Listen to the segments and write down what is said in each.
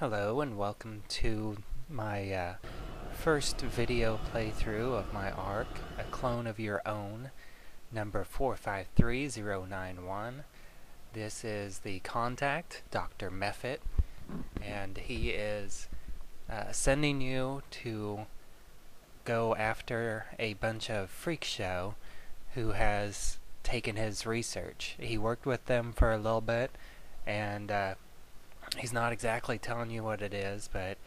Hello and welcome to my uh, first video playthrough of my ARC, A Clone of Your Own, number 453091. This is the contact, Dr. Mephit, and he is uh, sending you to go after a bunch of freak show who has taken his research. He worked with them for a little bit and uh, he's not exactly telling you what it is, but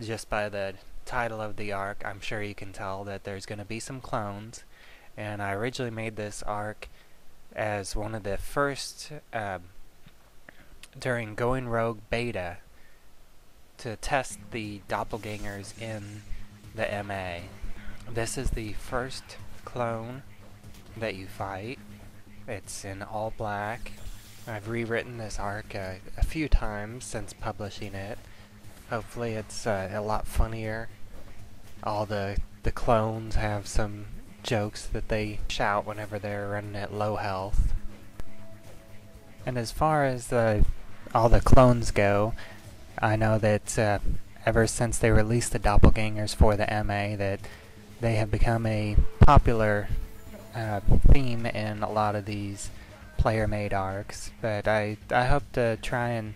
just by the title of the arc, I'm sure you can tell that there's going to be some clones. And I originally made this arc as one of the first uh, during Going Rogue beta to test the doppelgangers in the MA. This is the first clone that you fight. It's in all black I've rewritten this arc uh, a few times since publishing it. Hopefully it's uh, a lot funnier. All the, the clones have some jokes that they shout whenever they're running at low health. And as far as the, all the clones go, I know that uh, ever since they released the doppelgangers for the MA that they have become a popular uh, theme in a lot of these player-made arcs, but I, I hope to try and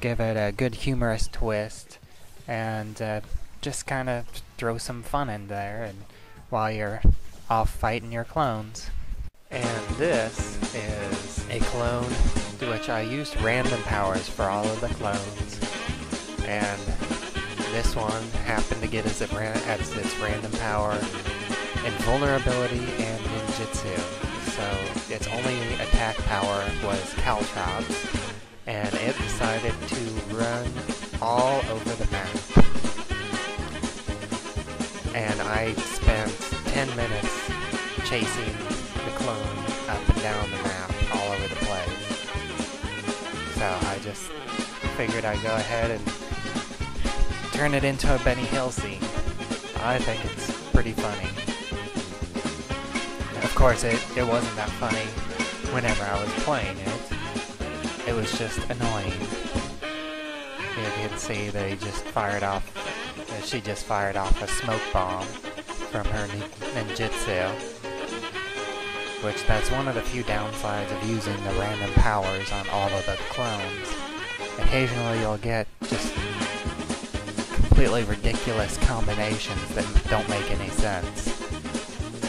give it a good humorous twist and uh, just kind of throw some fun in there and while you're off fighting your clones. And this is a clone to which I used random powers for all of the clones. And this one happened to get as, its random power invulnerability and ninjutsu so its only attack power was Caltrops, and it decided to run all over the map. And I spent 10 minutes chasing the clone up and down the map all over the place. So I just figured I'd go ahead and turn it into a Benny Hill scene. I think it's pretty funny course, it, it wasn't that funny whenever I was playing it. It was just annoying. You can see they just fired off, she just fired off a smoke bomb from her ninjutsu. Which that's one of the few downsides of using the random powers on all of the clones. Occasionally you'll get just completely ridiculous combinations that don't make any sense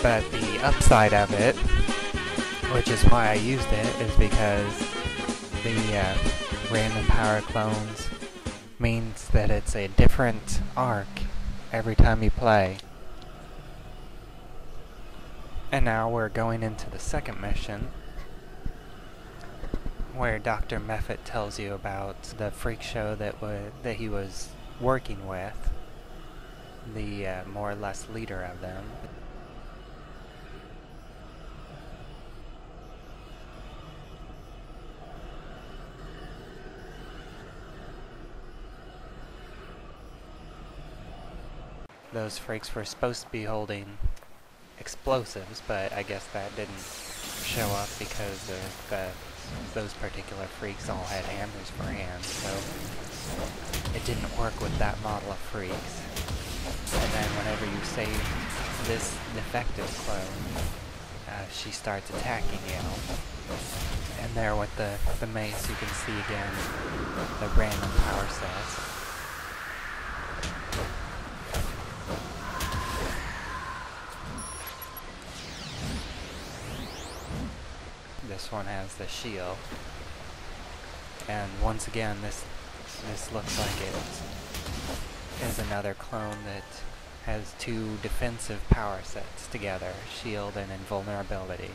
but the upside of it, which is why I used it, is because the uh, random power clones means that it's a different arc every time you play. And now we're going into the second mission, where Dr. Mephit tells you about the freak show that, that he was working with, the uh, more or less leader of them. Those freaks were supposed to be holding explosives, but I guess that didn't show up because of the, those particular freaks all had hammers for hands, so it didn't work with that model of freaks. And then whenever you save this defective clone, uh, she starts attacking you. And there with the, the mace you can see again the random power sets. This one has the shield. And once again, this this looks like it is another clone that has two defensive power sets together, shield and invulnerability.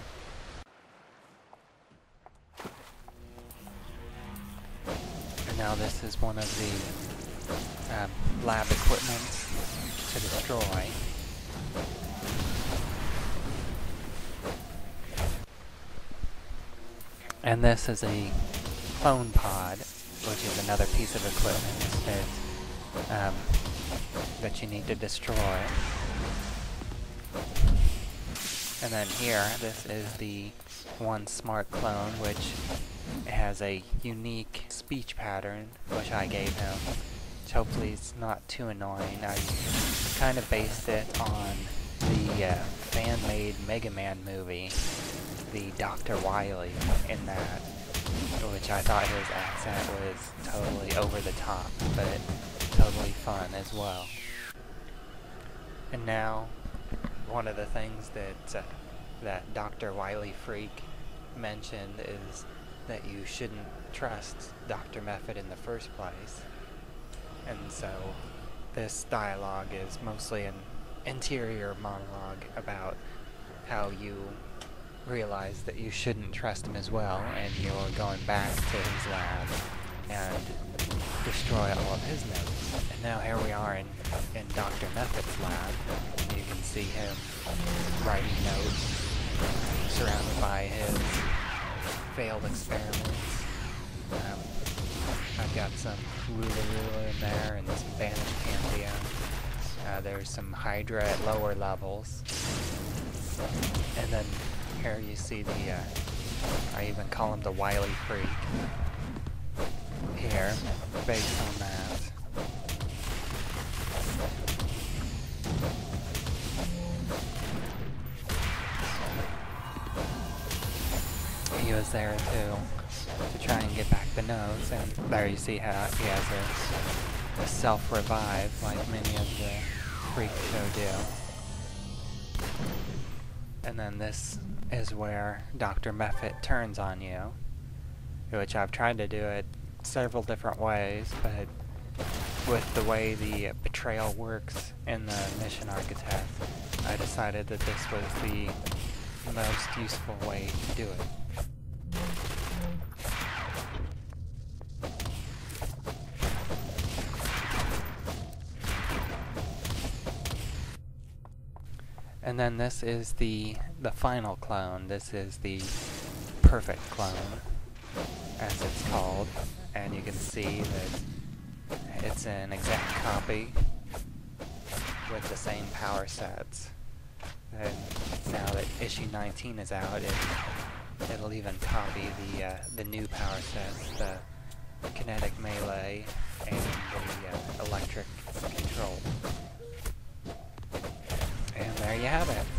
And now this is one of the um, lab equipment to destroy. And this is a clone pod, which is another piece of equipment that, um, that you need to destroy. And then here, this is the one smart clone, which has a unique speech pattern, which I gave him. which hopefully is not too annoying. I kind of based it on the uh, fan-made Mega Man movie, the Dr. Wily in that, which I thought his accent was totally over the top, but totally fun as well. And now, one of the things that uh, that Dr. Wily Freak mentioned is that you shouldn't trust Dr. Mephit in the first place. And so this dialogue is mostly an interior monologue about how you realize that you shouldn't trust him as well, and you're going back to his lab and destroy all of his notes. And now here we are in, in Dr. Mephit's lab. You can see him writing notes surrounded by his failed experiments. Um, I've got some Rula in there and some Banished Pantheon. Uh, there's some Hydra at lower levels. And then here you see the, uh, I even call him the Wily Freak. Here, based on that. He was there to, to try and get back the nose, and there you see how he has a, a self-revive like many of the Freak Show do. And then this is where Dr. Mephit turns on you, which I've tried to do it several different ways, but with the way the betrayal works in the mission architect, I decided that this was the most useful way to do it. And then this is the the final clone. This is the perfect clone, as it's called. And you can see that it's an exact copy with the same power sets. And now that issue 19 is out, it, it'll even copy the uh, the new power sets, the kinetic melee and the uh, electric control. There you have it.